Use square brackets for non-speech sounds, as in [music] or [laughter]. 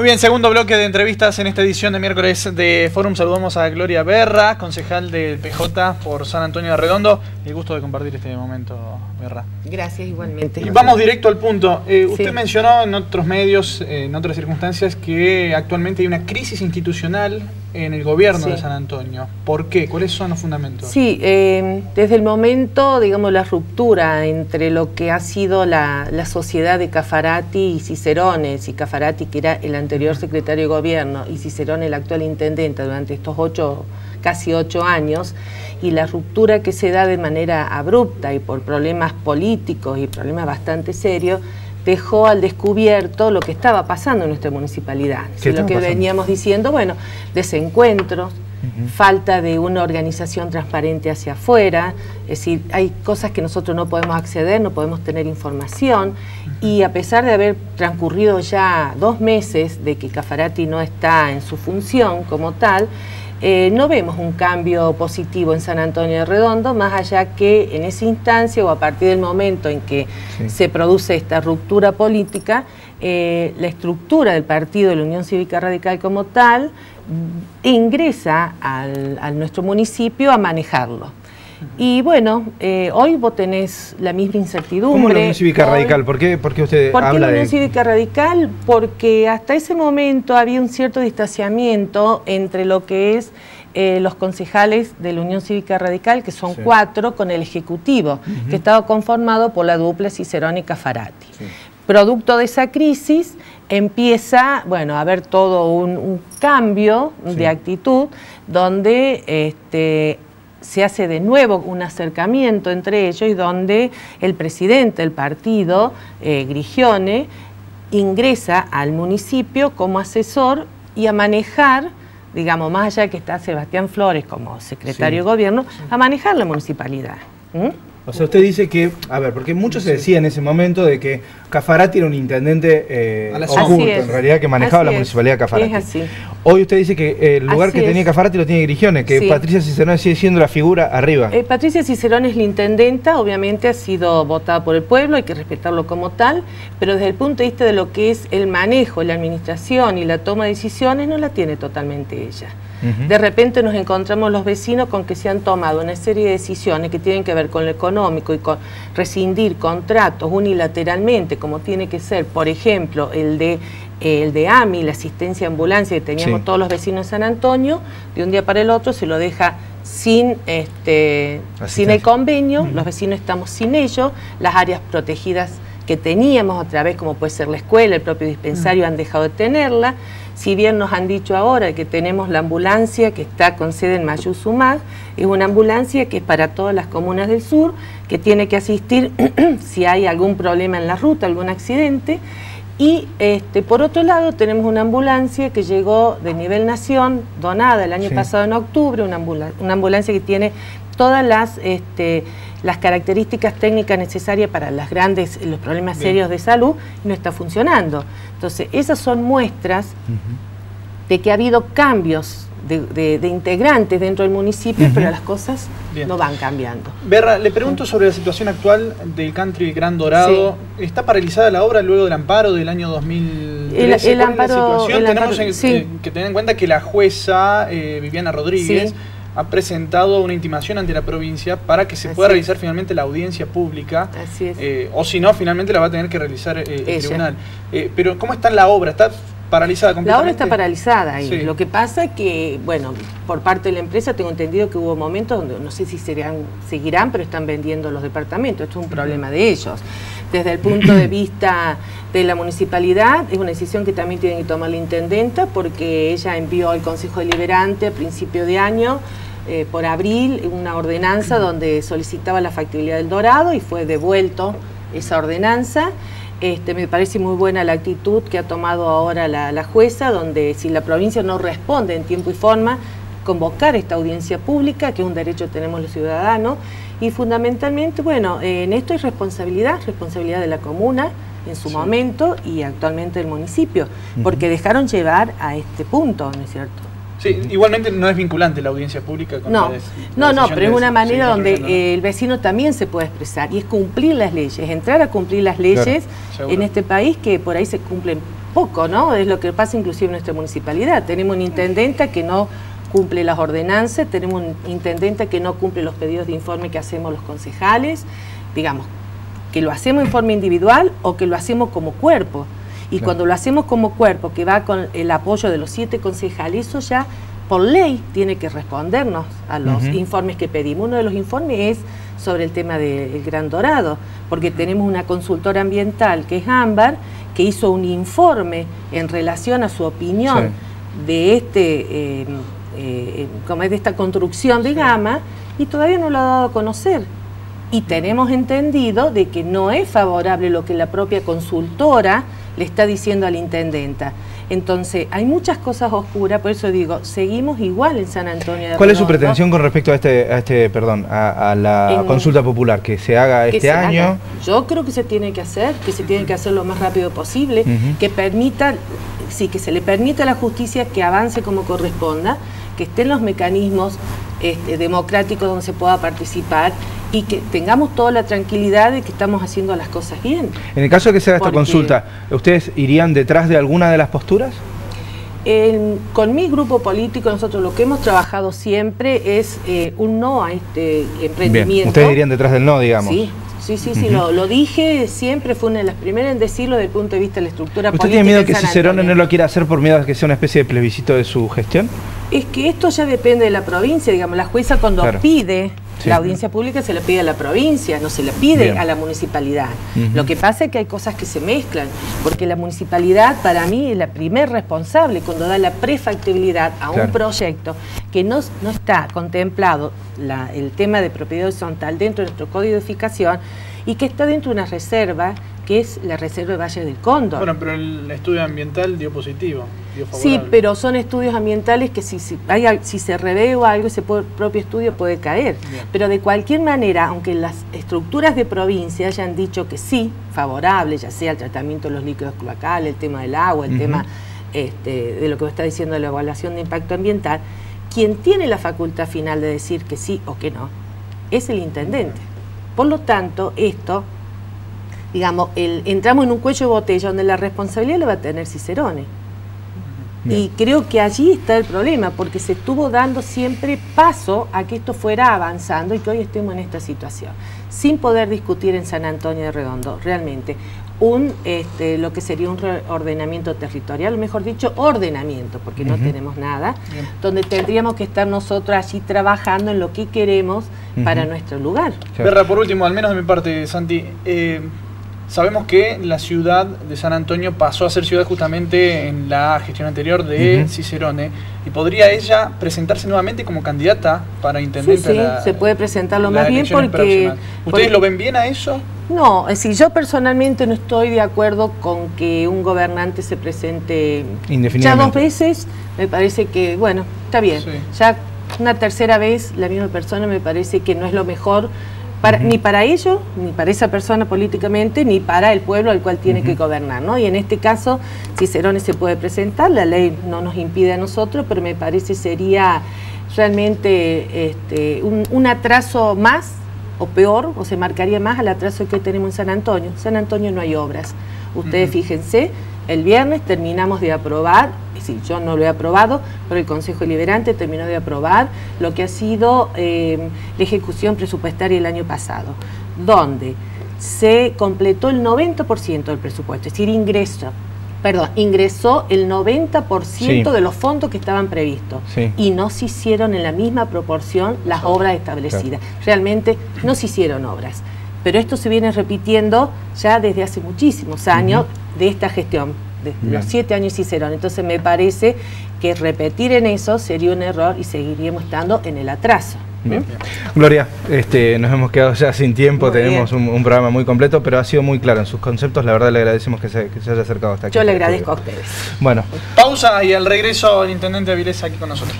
Muy bien, segundo bloque de entrevistas en esta edición de miércoles de Forum. Saludamos a Gloria Berra, concejal del PJ por San Antonio de Redondo. El gusto de compartir este momento, Berra. Gracias, igualmente. Y vamos directo al punto. Eh, usted mencionó en otros medios, eh, en otras circunstancias, que actualmente hay una crisis institucional en el gobierno de San Antonio. ¿Por qué? ¿Cuáles son los fundamentos? Sí, eh, desde el momento, digamos, la ruptura entre lo que ha sido la, sociedad de Cafarati y Cicerones, y Cafarati que era el anterior secretario de gobierno y Cicerone el actual intendente durante estos ocho, casi ocho años, y la ruptura que se da de manera abrupta y por problemas políticos y problemas bastante serios, dejó al descubierto lo que estaba pasando en nuestra municipalidad. lo que veníamos diciendo, bueno, desencuentros, falta de una organización transparente hacia afuera, es decir, hay cosas que nosotros no podemos acceder, no podemos tener información, y a pesar de haber transcurrido ya dos meses de que Cafarati no está en su función como tal, eh, no vemos un cambio positivo en San Antonio de Redondo, más allá que en esa instancia o a partir del momento en que se produce esta ruptura política, eh, la estructura del partido de la Unión Cívica Radical como tal ingresa al, a nuestro municipio a manejarlo. Y bueno, eh, hoy vos tenés la misma incertidumbre. ¿Cómo la Unión Cívica Radical? ¿Por qué, por qué usted ¿Por qué la Unión Cívica Radical? Porque hasta ese momento había un cierto distanciamiento entre lo que es eh, los concejales de la Unión Cívica Radical, que son cuatro, con el Ejecutivo, que estaba conformado por la dupla Cicerón y Cafarati. Producto de esa crisis empieza, bueno, a haber todo un, cambio de actitud donde este, se hace de nuevo un acercamiento entre ellos y donde el presidente del partido, eh, Grigione, ingresa al municipio como asesor y a manejar, digamos, más allá que está Sebastián Flores como secretario de gobierno, a manejar la municipalidad. O sea, usted dice que, a ver, porque mucho se decía en ese momento de que Cafarati era un intendente eh, oculto, en realidad, que manejaba la municipalidad de Cafarati. Es así. Hoy usted dice que el lugar que tenía Cafarati lo tiene Grigiones, que Patricia Cicerone sigue siendo la figura arriba. Eh, Patricia Cicerone es la intendenta, obviamente ha sido votada por el pueblo, hay que respetarlo como tal, pero desde el punto de vista de lo que es el manejo, la administración y la toma de decisiones, no la tiene totalmente ella. De repente nos encontramos los vecinos con que se han tomado una serie de decisiones que tienen que ver con lo económico y con rescindir contratos unilateralmente, como tiene que ser, por ejemplo, el de el de AMI, la asistencia ambulancia que teníamos todos los vecinos de San Antonio, de un día para el otro se lo deja sin, este, sin el convenio, los vecinos estamos sin ello, las áreas protegidas que teníamos otra vez, como puede ser la escuela, el propio dispensario, han dejado de tenerla. Si bien nos han dicho ahora que tenemos la ambulancia que está con sede en Mayuzumag, es una ambulancia que es para todas las comunas del sur, que tiene que asistir [clears throat] si hay algún problema en la ruta, algún accidente. Y este, por otro lado tenemos una ambulancia que llegó de nivel nación, donada el año pasado en octubre, una, ambulancia que tiene todas las, este, las características técnicas necesarias para las grandes, los problemas serios de salud y no está funcionando. Entonces, esas son muestras de que ha habido cambios de, integrantes dentro del municipio, pero las cosas no van cambiando. Berra, le pregunto sobre la situación actual del country Gran Dorado. ¿Está paralizada la obra luego del amparo del año 2013? El, amparo, Tenemos que tener en cuenta que la jueza eh, Viviana Rodríguez ha presentado una intimación ante la provincia para que se pueda realizar finalmente la audiencia pública. Así es. Eh, o si no, finalmente la va a tener que realizar eh, el tribunal. Eh, pero, ¿cómo está la obra? ¿Está paralizada completamente? La obra está paralizada. Y Lo que pasa es que, bueno, por parte de la empresa tengo entendido que hubo momentos donde no sé si seguirán, pero están vendiendo los departamentos. Esto es un problema de ellos. Desde el punto de [clears throat] vista de la municipalidad, es una decisión que también tiene que tomar la intendenta porque ella envió al Consejo Deliberante a principio de año eh, por abril una ordenanza donde solicitaba la factibilidad del dorado y fue devuelto esa ordenanza. Este, me parece muy buena la actitud que ha tomado ahora la, jueza, donde si la provincia no responde en tiempo y forma, convocar esta audiencia pública, que es un derecho que tenemos los ciudadanos, y fundamentalmente, bueno, en esto hay responsabilidad, responsabilidad de la comuna en su momento y actualmente del municipio, porque dejaron llevar a este punto, ¿no es cierto? Sí, igualmente no es vinculante la audiencia pública. Con no, no, no, pero es una manera donde el vecino también se puede expresar y es cumplir las leyes, entrar a cumplir las leyes en este país que por ahí se cumplen poco, ¿no? Es lo que pasa inclusive en nuestra municipalidad. Tenemos un intendente que no cumple las ordenanzas, tenemos un intendente que no cumple los pedidos de informe que hacemos los concejales, digamos, que lo hacemos en forma individual o que lo hacemos como cuerpo. Y cuando lo hacemos como cuerpo, que va con el apoyo de los siete concejales, eso ya por ley tiene que respondernos a los informes que pedimos. Uno de los informes es sobre el tema del Gran Dorado, porque tenemos una consultora ambiental que es Ámbar, que hizo un informe en relación a su opinión de este eh, eh, como es de esta construcción de gama, y todavía no lo ha dado a conocer. Y tenemos entendido de que no es favorable lo que la propia consultora le está diciendo a la intendenta. Entonces, hay muchas cosas oscuras, por eso digo, seguimos igual en San Antonio de ¿Cuál es su pretensión con respecto a este, a este perdón, a, la consulta popular? ¿Que se haga este año? Yo creo que se tiene que hacer, que se tiene que hacer lo más rápido posible, que permita, sí, que se le permita a la justicia que avance como corresponda, que estén los mecanismos este, democráticos donde se pueda participar y que tengamos toda la tranquilidad de que estamos haciendo las cosas bien. En el caso de que se haga esta consulta, ¿ustedes irían detrás de alguna de las posturas? con mi grupo político nosotros lo que hemos trabajado siempre es eh, un no a este emprendimiento. Ustedes irían detrás del no, digamos. Sí, Sí, sí, sí, lo, dije siempre, fue una de las primeras en decirlo desde el punto de vista de la estructura política. ¿Usted tiene miedo que Cicerone no lo quiera hacer por miedo a que sea una especie de plebiscito de su gestión? Es que esto ya depende de la provincia, digamos, la jueza cuando pide la audiencia pública se la pide a la provincia, no se la pide a la municipalidad. Lo que pasa es que hay cosas que se mezclan, porque la municipalidad para mí es la primer responsable cuando da la prefactibilidad a un proyecto que no, no está contemplado el tema de propiedad horizontal dentro de nuestro código de edificación y que está dentro de una reserva que es la Reserva de Valle del Cóndor. Bueno, pero el estudio ambiental dio positivo. sí, pero son estudios ambientales que si, si, hay, si se revé o algo, ese propio estudio puede caer. Pero de cualquier manera, aunque las estructuras de provincia hayan dicho que sí, favorable, ya sea el tratamiento de los líquidos cloacales, el tema del agua, el tema este, de lo que está diciendo de la evaluación de impacto ambiental, quien tiene la facultad final de decir que sí o que no es el intendente. Por lo tanto, esto digamos, el, entramos en un cuello de botella donde la responsabilidad la va a tener Cicerone. Y creo que allí está el problema, porque se estuvo dando siempre paso a que esto fuera avanzando y que hoy estemos en esta situación, sin poder discutir en San Antonio de Redondo, realmente. Un este, lo que sería un ordenamiento territorial, mejor dicho, ordenamiento, porque no tenemos nada, donde tendríamos que estar nosotros allí trabajando en lo que queremos para nuestro lugar. Berra, por último, al menos de mi parte, Santi, eh, Sabemos que la ciudad de San Antonio pasó a ser ciudad justamente en la gestión anterior de Cicerone y podría ella presentarse nuevamente como candidata para intendente. Sí, sí, se puede presentarlo más bien porque... ¿Ustedes lo ven bien a eso? No, es decir, yo personalmente no estoy de acuerdo con que un gobernante se presente ya dos veces. Me parece que, bueno, está bien. Ya una tercera vez la misma persona me parece que no es lo mejor ni para ellos, ni para esa persona políticamente, ni para el pueblo al cual tiene que gobernar. ¿no? Y en este caso, Cicerone se puede presentar, la ley no nos impide a nosotros, pero me parece sería realmente este, un, atraso más o peor, o se marcaría más al atraso que tenemos en San Antonio. En San Antonio no hay obras. Ustedes fíjense, el viernes terminamos de aprobar, sí, yo no lo he aprobado, pero el Consejo Deliberante terminó de aprobar lo que ha sido eh, la ejecución presupuestaria el año pasado, donde se completó el 90% del presupuesto, es decir, ingreso, perdón, ingresó el 90% de los fondos que estaban previstos y no se hicieron en la misma proporción las obras establecidas. Realmente no se hicieron obras. Pero esto se viene repitiendo ya desde hace muchísimos años de esta gestión, de los siete años hicieron. Entonces me parece que repetir en eso sería un error y seguiríamos estando en el atraso. Gloria, este, nos hemos quedado ya sin tiempo, tenemos un, programa muy completo, pero ha sido muy claro en sus conceptos, la verdad le agradecemos que se, haya acercado hasta aquí. Yo le agradezco a ustedes. Bueno. Pausa y al regreso el Intendente Avilés aquí con nosotros.